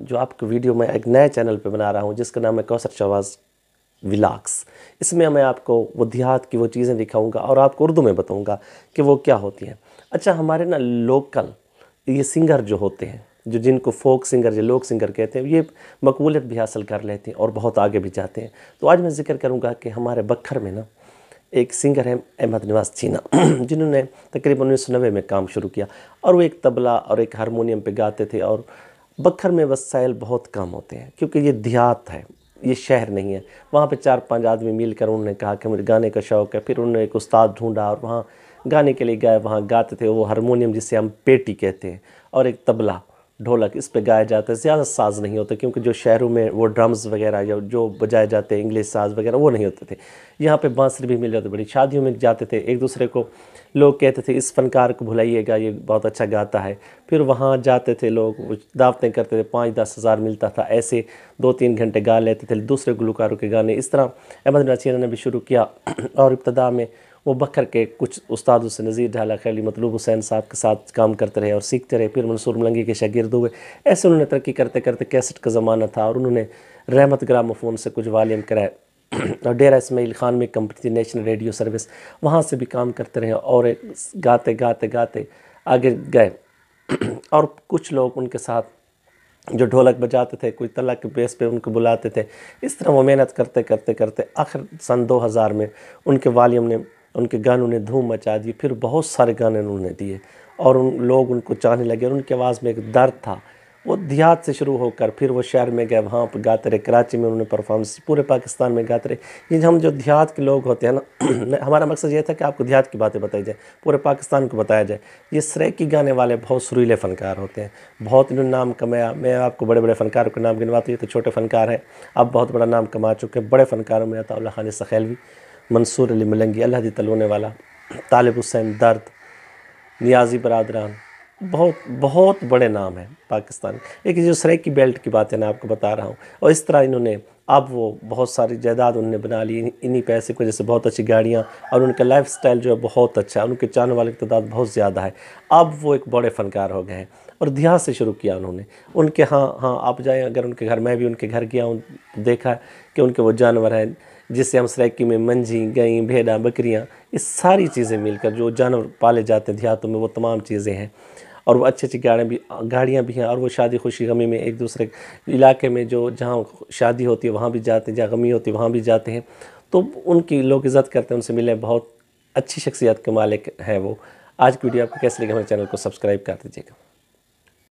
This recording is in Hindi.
जो आपको वीडियो मैं एक नए चैनल पे बना रहा हूँ, जिसका नाम है कौशर शवाज विलाक्स। इसमें मैं आपको वो देहात की वो चीज़ें दिखाऊँगा और आपको उर्दू में बताऊँगा कि वो क्या होती हैं। अच्छा हमारे ना लोकल, ये सिंगर जो होते हैं, जो जिनको फोक सिंगर या लोक सिंगर कहते हैं, ये मकबूलियत भी हासिल कर लेते हैं और बहुत आगे भी जाते हैं। तो आज मैं ज़िक्र करूँगा कि हमारे बखर में ना एक सिंगर है अहमद नवाज़ चीना, जिन्होंने तकरीबन उन्नीस सौ नब्बे में काम शुरू किया और वो एक तबला और एक हारमोनियम पे गाते थे और बखर में वसाइल बहुत कम होते हैं, क्योंकि ये देहात है, ये शहर नहीं है। वहाँ पे चार पाँच आदमी मिलकर उन्होंने कहा कि मुझे गाने का शौक़ है। फिर उन्होंने एक उस्ताद ढूंढा और वहाँ गाने के लिए गए, वहाँ गाते थे वो हारमोनियम जिसे हम पेटी कहते हैं और एक तबला। ढोलक, इस पे गाया जाता है। ज़्यादा साज नहीं होते, क्योंकि जो शहरों में वो ड्रम्स वगैरह या जो बजाए जाते हैं, इंग्लिश साज वगैरह, वो नहीं होते थे। यहाँ पे बांसुरी भी मिल जाते, बड़ी शादियों में जाते थे, एक दूसरे को लोग कहते थे, इस फनकार को भुलाइएगा, ये बहुत अच्छा गाता है। फिर वहाँ जाते थे लोग दावतें करते थे, पाँच दस हज़ार मिलता था, ऐसे दो तीन घंटे गा लेते थे, दूसरे गुलकारों के गाने। इस तरह अहमद नसीर ने भी शुरू किया। और इब्तदा में वो बकर के कुछ उस्ताद से नज़ीर ढाला, खैली मतलूब हुसैन साहब के साथ काम करते रहे और सीखते रहे। फिर मंसूर मलंगी के शागिर्द हुए। ऐसे उन्होंने तरक्की करते करते कैसेट का ज़माना था और उन्होंने रहमत ग्रामोफोन से कुछ वालियम कराए। और डेरा इसमाइल ख़ान में कंपनी थी नेशनल रेडियो सर्विस वहाँ से भी काम करते रहे और गाते गाते गाते आगे गए। और कुछ लोग उनके साथ जो ढोलक बजाते थे, कोई तला के बेस पे उनको बुलाते थे, इस तरह वो मेहनत करते करते करते आखिर सन 2000 में उनके वालियम ने उनके गानों ने धूम मचा दी, फिर बहुत सारे गाने उन्होंने दिए और उन लोग उनको चाहने लगे और उनकी आवाज़ में एक दर्द था। वो देहात से शुरू होकर फिर वो शहर में गए, वहाँ पर गाते रहे, कराची में उन्होंने परफॉर्मेंस पूरे पाकिस्तान में गाते रहे। ये हम जो देहात के लोग होते हैं ना हमारा मकसद ये था कि आपको देहात की बातें बताई जाए, पूरे पाकिस्तान को बताया जाए। ये सरे की गाने वाले बहुत सुरीले फ़नकार होते हैं। बहुत इन्होंने नाम कमाया। मैं आपको बड़े बड़े फ़नकारों के नाम गिनवाती हूँ तो छोटे फ़नकार हैं। अब बहुत बड़ा नाम कमा चुके हैं, बड़े फ़नकारों में अता खान सखैलवी। मंसूर अली मलंगी, अल्लाह तलोने वाला, तालिब हुसैन, दर्द, नियाजी बरदरान, बहुत बहुत बड़े नाम हैं पाकिस्तान एक जो सरेकी बेल्ट की बात है मैं आपको बता रहा हूँ, और इस तरह इन्होंने अब वो बहुत सारी जायदाद उन्होंने बना ली, इन्हीं पैसे की वजह से बहुत अच्छी गाड़ियाँ, और उनका लाइफ स्टाइल जो है बहुत अच्छा है, उनके चाहने वाले की तादाद बहुत ज़्यादा है। अब वो एक बड़े फ़नकार हो गए हैं, और ध्यान से शुरू किया उन्होंने। उनके हाँ हाँ आप जाएँ, अगर उनके घर, मैं भी उनके घर गया हूँ, देखा कि उनके वो जानवर हैं जिससे हम सराइकी में मंझी, गई, भेड़ा, बकरियाँ ये सारी चीज़ें मिलकर जो जानवर पाले जाते हैं देहातों में, वो तमाम चीज़ें हैं। और वो अच्छी अच्छी गाड़ियाँ भी गाड़ियाँ भी हैं और वो शादी खुशी गमी में एक दूसरे इलाके में जो जहाँ शादी होती है, वहाँ भी जाते हैं, जहाँ गमी होती है, वहाँ भी जाते हैं। तो उनकी लोग इज़्ज़त करते हैं, उनसे मिले बहुत अच्छी शख्सियत के मालिक हैं वो। आज की वीडियो आपको कैसे लगे, हमारे चैनल को सब्सक्राइब कर दीजिएगा।